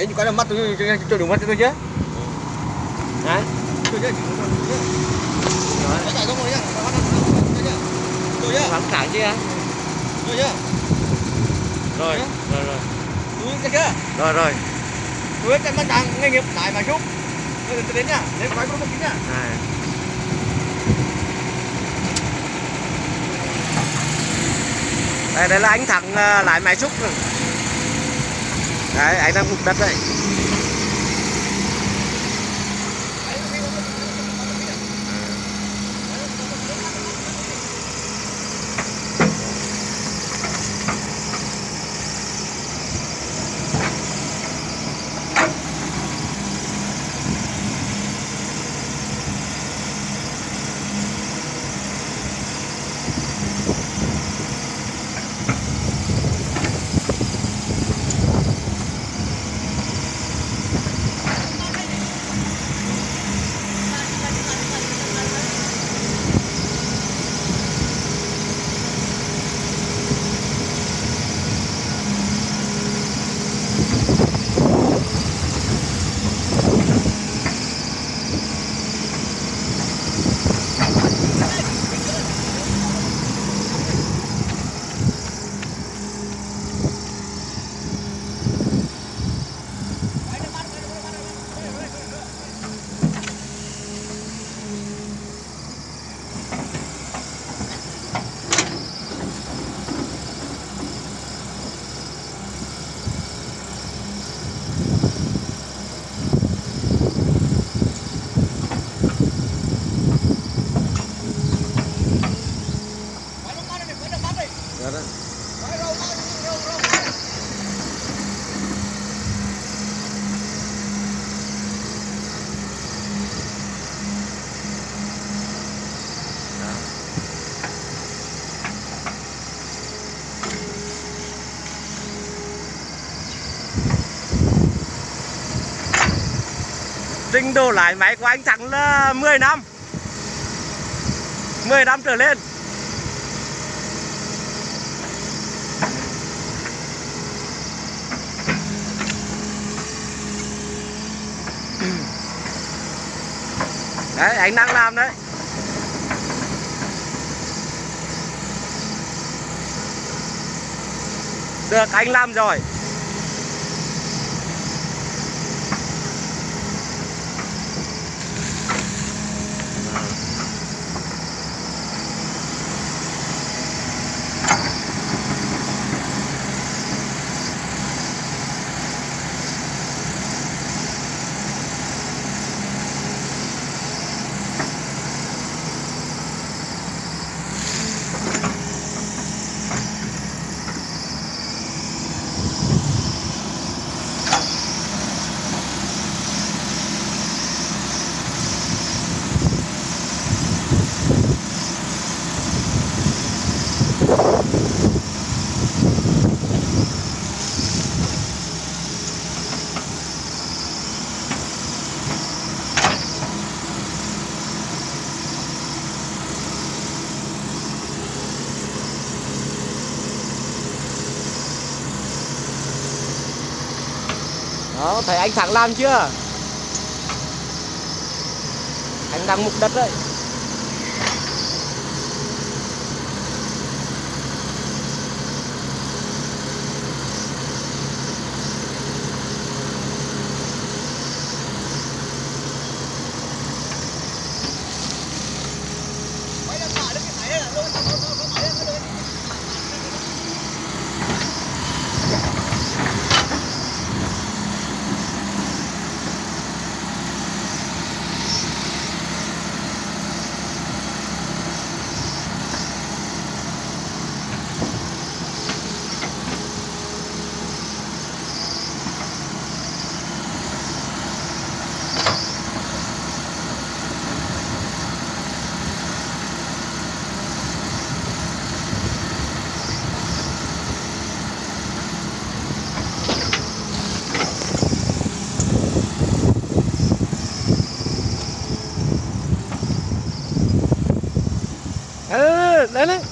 ấy có là mắt tôi cho đủ mắt tôi chứ đấy. Tôi chứ chạy không rồi nhá. Tôi nhá. Vắng thẳng chứ á tôi nhá. Rồi, rồi, rồi. Tôi cái chưa? Rồi, rồi. Tôi cái mắt đang nghề nghiệp đại mà chút. Tôi đến nhá. Đến phải có một kính nhá. Này. Đây, đây là anh thẳng uh, lái máy xúc rồi. Đấy, anh đang mục đất đấy. Dạ đó. Đó. Trình độ lái máy của anh Thắng là 10 năm 10 năm trở lên Đấy, anh đang làm đấy. Được, anh làm rồi. Đó, thấy anh Thắng làm chưa? Anh đang mục đất đấy. Ừ, lên lên